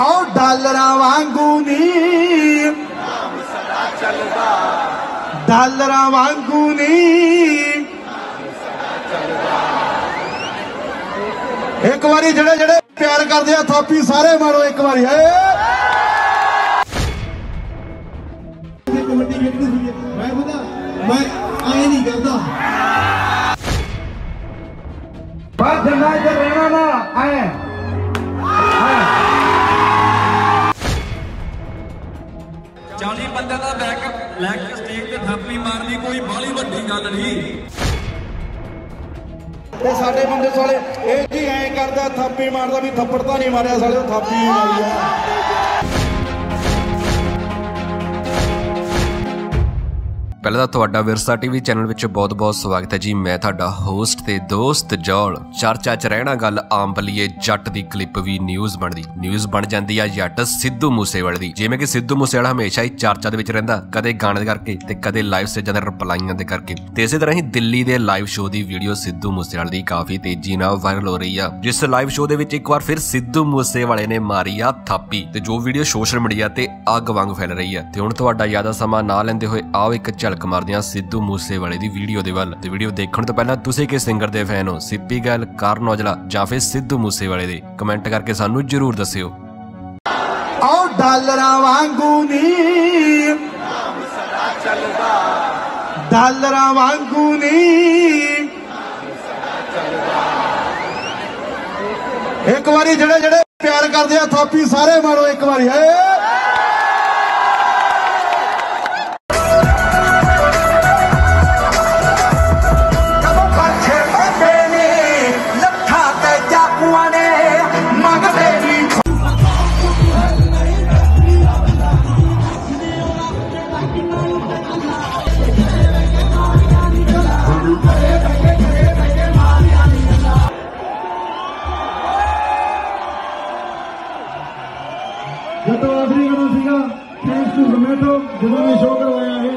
ਆਉ ਡਾਲਰਾਂ ਵਾਂਗੂ ਨਹੀਂ ਡਾਲਰਾਂ ਵਾਂਗੂ ਨਹੀਂ ਇੱਕ ਵਾਰੀ ਜਿਹੜੇ ਜਿਹੜੇ ਪਿਆਰ ਕਰਦੇ ਆ ਥਾਪੀ ਸਾਰੇ ਮਾਰੋ ਇੱਕ ਵਾਰੀ ਹੈ। ਮੈਂ ਬਤਾ ਆਏ ਨਹੀਂ ਕਰਦਾ। ਬਾਦ ਜਨਾਇ ਰਹਿਣਾ ਨਾ ਆਏ ਚਾਲੀ ਬੰਦਿਆਂ ਦਾ ਬੈਕਅਪ ਲੈ ਕੇ ਸਟੇਜ ਤੇ ਥਾਪੀ ਮਾਰਨੀ ਕੋਈ ਬਾਹਲੀ ਵੱਡੀ ਗੱਲ ਨਹੀਂ। ਤੇ ਸਾਡੇ ਬੰਦੇ ਸਾਲੇ, ਇਹ ਜੀ ਐਂ ਕਰਦਾ, ਥਾਪੀ ਮਾਰਦਾ ਵੀ ਥੱਪੜ ਤਾਂ ਨਹੀਂ ਮਾਰਿਆ ਸਾਲੇ ਥਾਪੀ ਮਾਰੀ ਆ। ਪਹਿਲਾਂ ਤਾਂ ਤੁਹਾਡਾ ਵਿਰਸਾ ਟੀਵੀ ਚੈਨਲ ਵਿੱਚ ਬਹੁਤ-ਬਹੁਤ ਸਵਾਗਤ ਹੈ ਜੀ। ਮੈਂ ਤੁਹਾਡਾ ਹੋਸਟ ਤੇ ਦੋਸਤ ਜੋਲ। ਚਰਚਾ 'ਚ ਰਹਿਣਾ ਗੱਲ ਆਮ ਬਲੀਏ ਜੱਟ ਦੀ ਕਲਿੱਪ ਵੀ ਨਿਊਜ਼ ਬਣਦੀ। ਨਿਊਜ਼ ਬਣ ਜਾਂਦੀ ਆ ਜੱਟ ਸਿੱਧੂ ਮੂਸੇਵਾਲੇ ਦੀ। ਜਿਵੇਂ ਕਿ ਸਿੱਧੂ ਮੂਸੇਵਾਲਾ ਹਮੇਸ਼ਾ ਹੀ ਚਰਚਾ ਦੇ ਵਿੱਚ ਰਹਿੰਦਾ, ਕਦੇ ਗਾਣੇ ਦੇ ਕਰਕੇ ਤੇ ਕਦੇ ਲਾਈਵ ਸਟੇਜਾਂ ਦੇ ਰਿਪਲਾਈਆਂ ਦੇ ਕਰਕੇ। ਤੇ ਇਸੇ ਤਰ੍ਹਾਂ ਹੀ ਦਿੱਲੀ ਦੇ ਲਾਈਵ ਸ਼ੋਅ ਦੀ ਵੀਡੀਓ ਸਿੱਧੂ ਮੂਸੇਵਾਲੇ ਦੀ ਕਾਫੀ ਤੇਜ਼ੀ ਨਾਲ ਵਾਇਰਲ ਹੋ ਰਹੀ ਆ। ਜਿਸ ਲਾਈਵ ਸ਼ੋਅ ਦੇ ਵਿੱਚ ਇੱਕ ਵਾਰ ਫਿਰ ਸਿੱਧੂ ਮੂਸੇਵਾਲੇ ਨੇ ਮਾਰੀ ਆ ਥਾਪੀ ਤੇ ਜੋ ਵੀਡੀਓ ਸੋਸ਼ਲ ਮੀਡੀਆ ਤੇ ਅੱਗ ਵਾਂਗ ਫੈਲ ਰਹੀ ਆ। ਤੇ ਹੁਣ ਤੁਹਾਡਾ ਜ਼ਿਆਦਾ ਸਮਾਂ ਨਾ ਲੈਂਦੇ ਹੋਏ ਆਓ ਇੱਕ ਝਲਕ ਮਾਰਦੇ ਹਾਂ ਸਿੱਧੂ ਮੂਸੇਵਾਲੇ ਦੀ ਵੀਡੀਓ ਦੇ ਵੱਲ। ਤੇ ਵੀਡੀਓ ਦੇਖਣ ਤੋਂ ਪਹਿਲਾਂ ਤੁਸੀਂ ਕਿਸ ਸਿੰਗਰ ਦੇ ਫੈਨ ਹੋ? ਸਿੱਪੀ ਗੱਲ, ਕਰਨ ਔਜਲਾ ਜਾਂ ਫਿਰ ਸਿੱਧੂ ਮੂਸੇਵਾਲੇ ਦੇ? ਕਮੈਂਟ ਕਰਕੇ ਸਾਨੂੰ ਜਰੂਰ ਦੱਸਿਓ। ਆਓ ਡਾਲਰਾਂ ਵਾਂਗੂ ਨੀ ਡਾਲਰਾਂ ਵਾਂਗੂ ਨੀ ਇੱਕ ਵਾਰੀ ਜਿਹੜੇ ਜਿਹੜੇ ਪਿਆਰ ਕਰਦੇ ਆ, ਥਾਪੀ ਸਾਰੇ ਮਾਰੋ ਇੱਕ ਵਾਰੀ। ਏ ਜਦੋਂ ਆਖਰੀ ਗਾਣਾ ਸੀਗਾ ਥੈਂਕਸ ਟੂ ਜ਼ੋਮੈਟੋ ਜਦੋਂ ਨੇ ਸ਼ੋਅ ਕਰਵਾਇਆ ਇਹ।